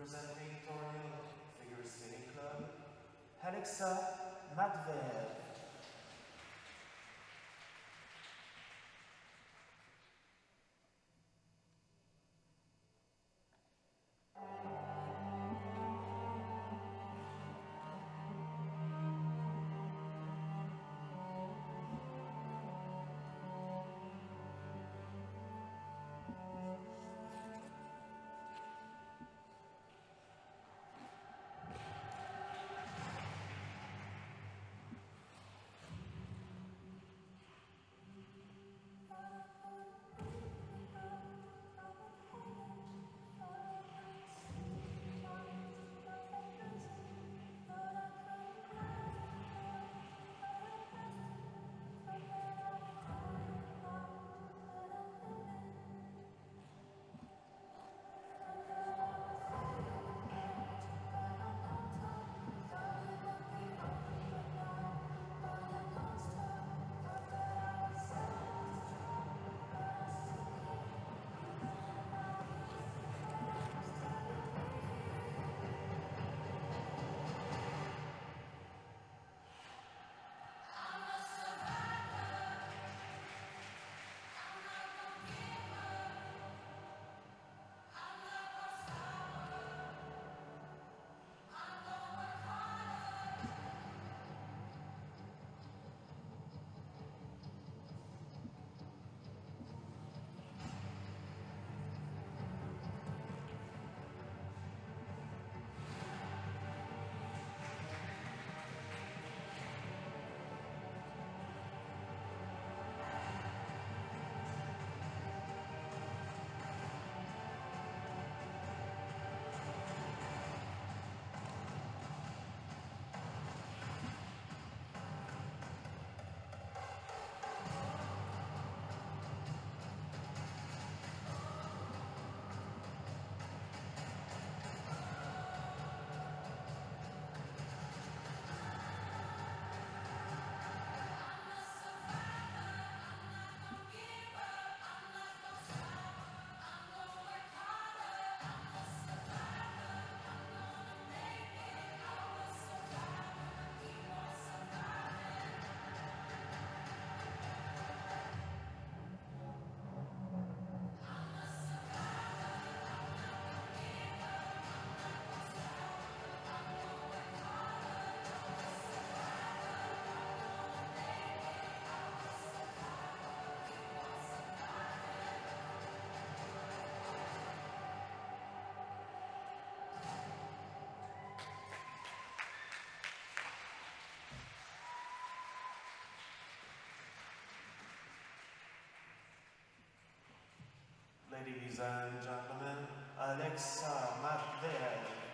Representing Tornado Figure Skating Club, Alexa Matveev. Ladies and gentlemen, Alexa Matveev.